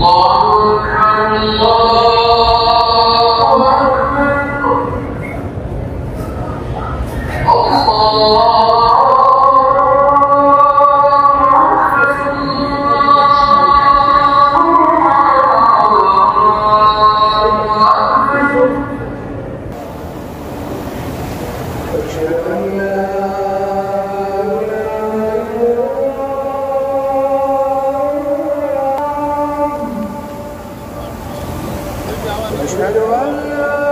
Lord. Schneider war.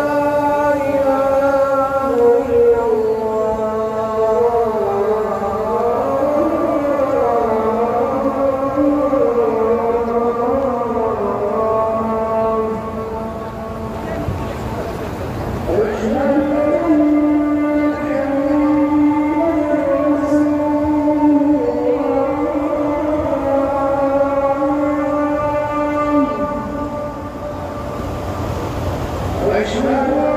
Brilhar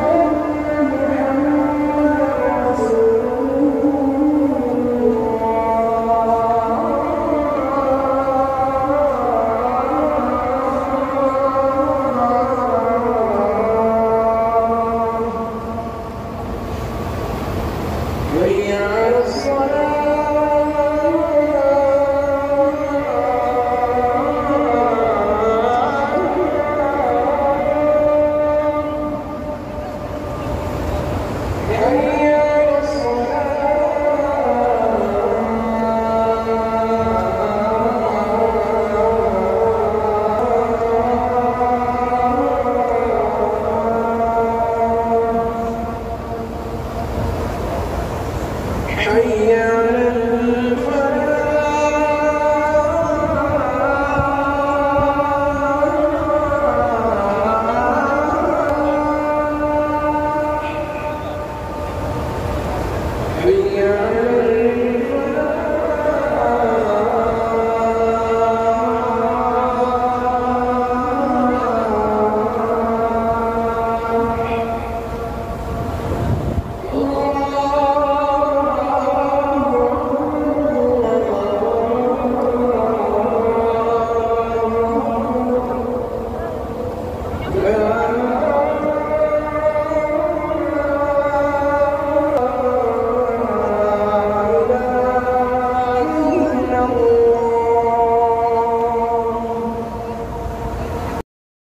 o